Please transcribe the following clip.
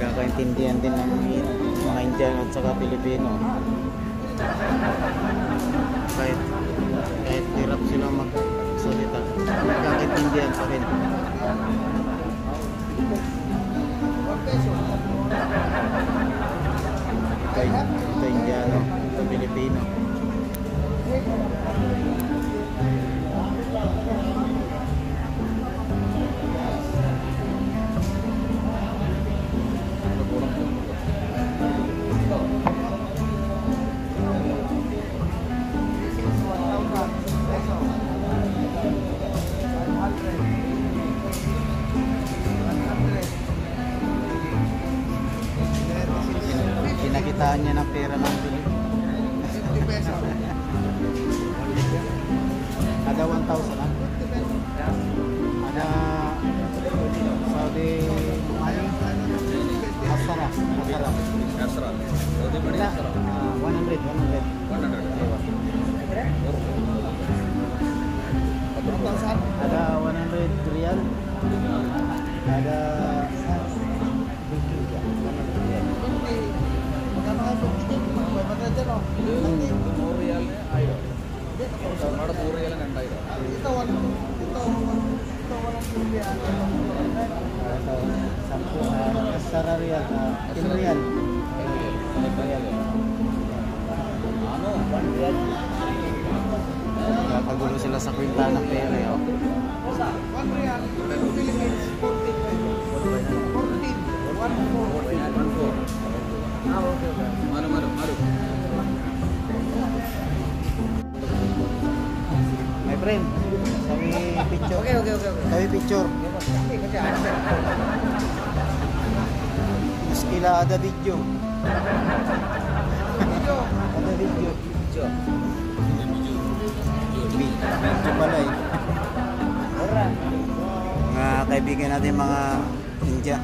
Kakaintindihan din ng mga Indian at saka Pilipino. Kahit, kahit hirap sila magsalita, kakaintindihan pa rin. Ito, ito Indiano, ito Pilipino. Pinakitaan niya ng pera ng Pilipino. Ada 1,000 ah. Ada Saudi money. Asara. Asara. Saudi money ah, 100, 100. 100. Ada 100 rial. Ada Kannada ಪೂರ ಎಲ್ಲ 1 1 frame. Sawi picture. Okay, okay, okay. okay. Sawi picture. Mas kila ada video. Video. ada video. Video. Video pala eh. Mga kaibigan natin mga India.